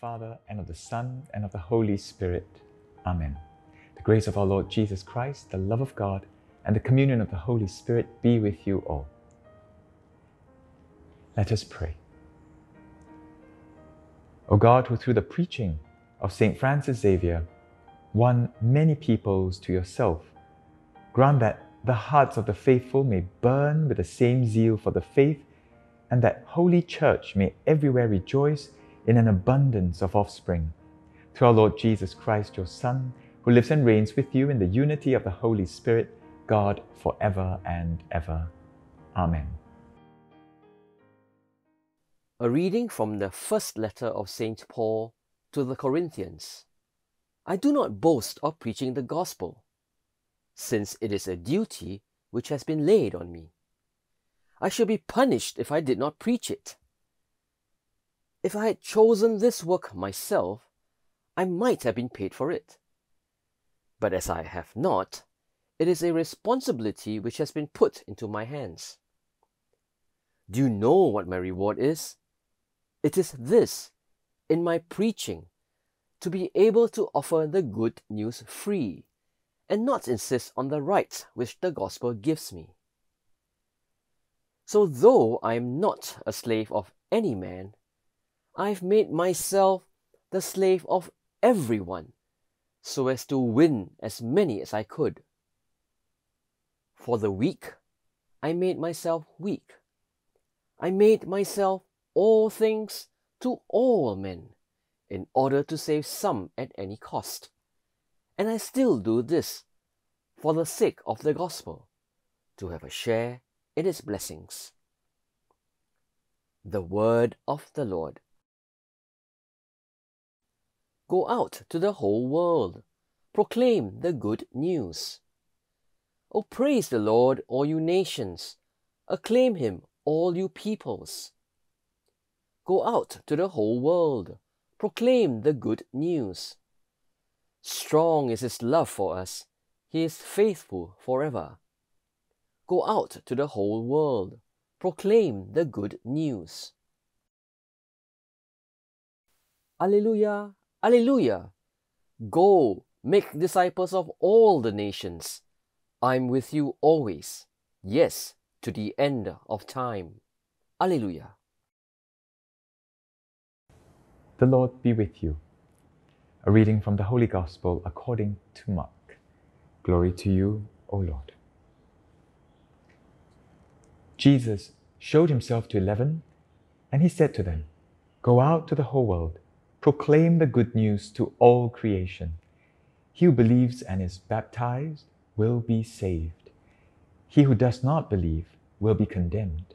Father, and of the Son, and of the Holy Spirit. Amen. The grace of our Lord Jesus Christ, the love of God, and the communion of the Holy Spirit be with you all. Let us pray. O God, who through the preaching of St. Francis Xavier won many peoples to yourself, grant that the hearts of the faithful may burn with the same zeal for the faith, and that Holy Church may everywhere rejoice in an abundance of offspring. Through our Lord Jesus Christ, your Son, who lives and reigns with you in the unity of the Holy Spirit, God, forever and ever. Amen. A reading from the first letter of St. Paul to the Corinthians. I do not boast of preaching the gospel, since it is a duty which has been laid on me. I should be punished if I did not preach it. If I had chosen this work myself, I might have been paid for it. But as I have not, it is a responsibility which has been put into my hands. Do you know what my reward is? It is this, in my preaching, to be able to offer the good news free, and not insist on the rights which the gospel gives me. So, though I am not a slave of any man, I've made myself the slave of everyone so as to win as many as I could. For the weak, I made myself weak. I made myself all things to all men in order to save some at any cost. And I still do this for the sake of the gospel, to have a share in its blessings. The word of the Lord. Go out to the whole world. Proclaim the good news. Oh, praise the Lord, all you nations. Acclaim him, all you peoples. Go out to the whole world. Proclaim the good news. Strong is his love for us. He is faithful forever. Go out to the whole world. Proclaim the good news. Alleluia, Alleluia! Go, make disciples of all the nations. I'm with you always, yes, to the end of time. Alleluia. The Lord be with you. A reading from the Holy Gospel according to Mark. Glory to you, O Lord. Jesus showed himself to eleven, and he said to them, Go out to the whole world proclaim the good news to all creation. He who believes and is baptized will be saved. He who does not believe will be condemned.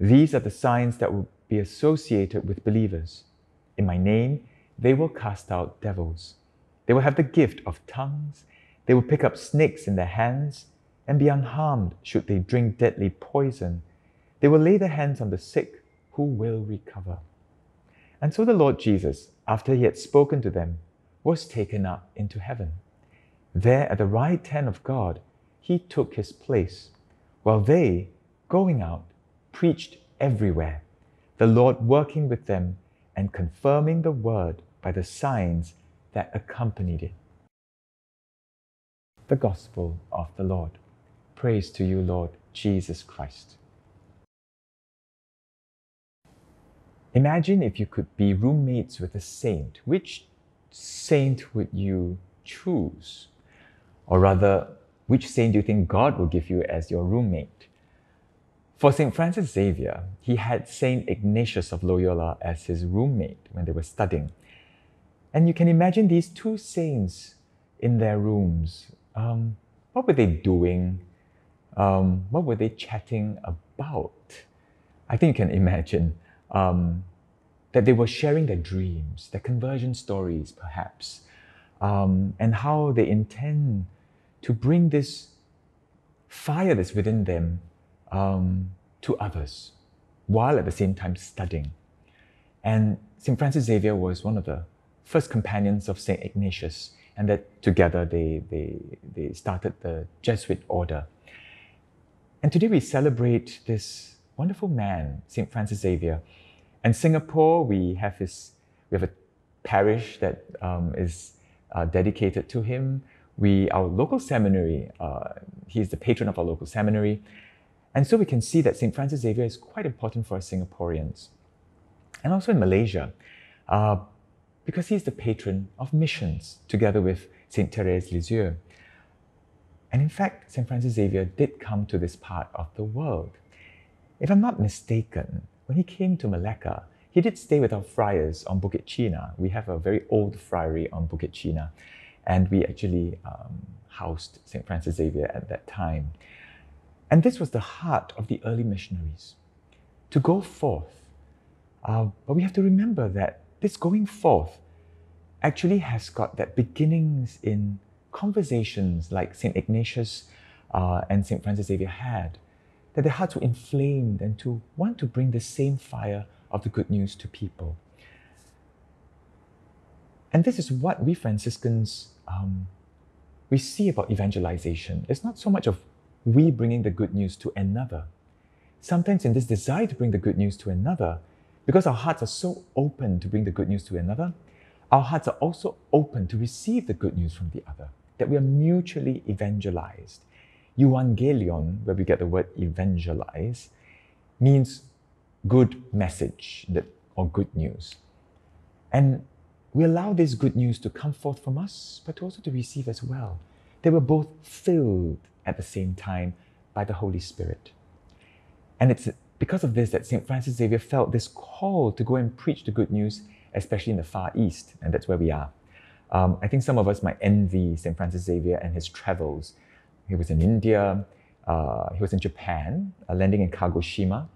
These are the signs that will be associated with believers. In my name, they will cast out devils. They will have the gift of tongues. They will pick up snakes in their hands and be unharmed should they drink deadly poison. They will lay their hands on the sick who will recover. And so the Lord Jesus, after he had spoken to them, was taken up into heaven. There at the right hand of God, he took his place, while they, going out, preached everywhere, the Lord working with them and confirming the word by the signs that accompanied it. The Gospel of the Lord. Praise to you, Lord Jesus Christ. Imagine if you could be roommates with a saint. Which saint would you choose? Or rather, which saint do you think God will give you as your roommate? For St. Francis Xavier, he had St. Ignatius of Loyola as his roommate when they were studying. And you can imagine these two saints in their rooms. Um, what were they doing? Um, what were they chatting about? I think you can imagine um, that they were sharing their dreams, their conversion stories, perhaps, um, and how they intend to bring this fire that's within them um, to others, while at the same time studying. And St. Francis Xavier was one of the first companions of St. Ignatius, and that together they, they, they started the Jesuit order. And today we celebrate this wonderful man, St. Francis Xavier. And Singapore, we have his, We have a parish that um, is uh, dedicated to him. We, our local seminary, uh, he is the patron of our local seminary. And so we can see that St. Francis Xavier is quite important for us Singaporeans. And also in Malaysia, uh, because he is the patron of missions, together with St. Therese Lisieux. And in fact, St. Francis Xavier did come to this part of the world. If I'm not mistaken, when he came to Malacca, he did stay with our friars on Bukit China. We have a very old friary on Bukit China, and we actually um, housed St. Francis Xavier at that time. And this was the heart of the early missionaries to go forth. Uh, but we have to remember that this going forth actually has got that beginnings in conversations like St. Ignatius uh, and St. Francis Xavier had, that their hearts were inflamed and to want to bring the same fire of the good news to people. And this is what we Franciscans um, we see about evangelization. It's not so much of we bringing the good news to another. Sometimes in this desire to bring the good news to another, because our hearts are so open to bring the good news to another, our hearts are also open to receive the good news from the other, that we are mutually evangelized. Evangelion, where we get the word evangelize, means good message that, or good news. And we allow this good news to come forth from us, but also to receive as well. They were both filled at the same time by the Holy Spirit. And it's because of this that St. Francis Xavier felt this call to go and preach the good news, especially in the Far East, and that's where we are. Um, I think some of us might envy St. Francis Xavier and his travels. He was in India, uh, he was in Japan, uh, landing in Kagoshima,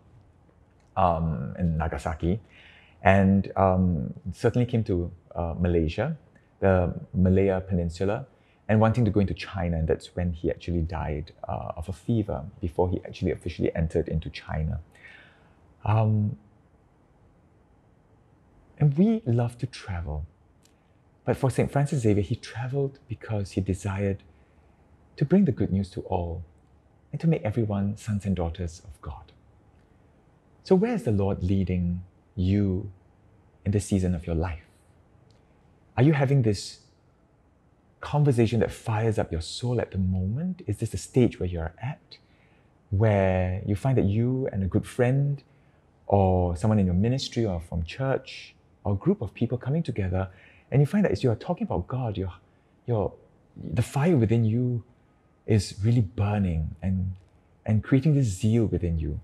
um, in Nagasaki, and um, certainly came to uh, Malaysia, the Malaya Peninsula, and wanting to go into China. And that's when he actually died uh, of a fever before he actually officially entered into China. Um, and we love to travel. But for St. Francis Xavier, he traveled because he desired to bring the good news to all and to make everyone sons and daughters of God. So, where is the Lord leading you in the season of your life? Are you having this conversation that fires up your soul at the moment? Is this the stage where you're at? Where you find that you and a good friend or someone in your ministry or from church or a group of people coming together and you find that as you are talking about God, your, your, the fire within you is really burning and, and creating this zeal within you.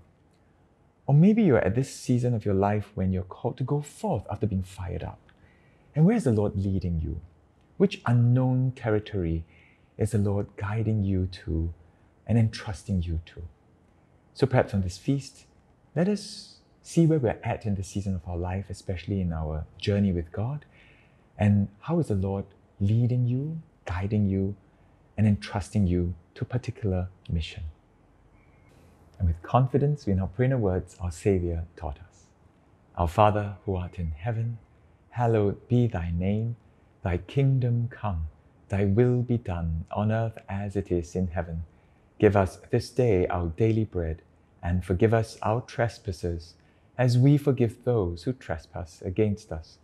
Or maybe you're at this season of your life when you're called to go forth after being fired up. And where is the Lord leading you? Which unknown territory is the Lord guiding you to and entrusting you to? So perhaps on this feast, let us see where we're at in the season of our life, especially in our journey with God, and how is the Lord leading you, guiding you, and entrusting you to a particular mission. And with confidence, we now pray in the words our Savior taught us. Our Father who art in heaven, hallowed be thy name. Thy kingdom come, thy will be done on earth as it is in heaven. Give us this day our daily bread, and forgive us our trespasses, as we forgive those who trespass against us.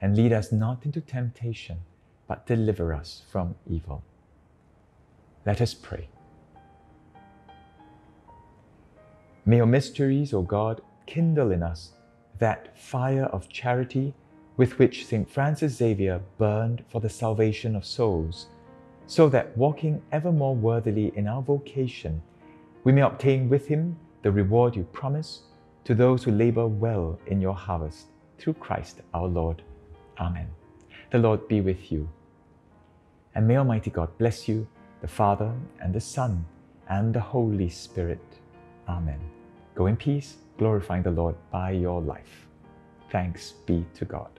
And lead us not into temptation, but deliver us from evil. Let us pray. May your mysteries, O God, kindle in us that fire of charity with which St. Francis Xavier burned for the salvation of souls, so that walking ever more worthily in our vocation, we may obtain with him the reward you promise to those who labor well in your harvest, through Christ our Lord. Amen. The Lord be with you. And may Almighty God bless you, the Father, and the Son, and the Holy Spirit. Amen. Go in peace, glorifying the Lord by your life. Thanks be to God.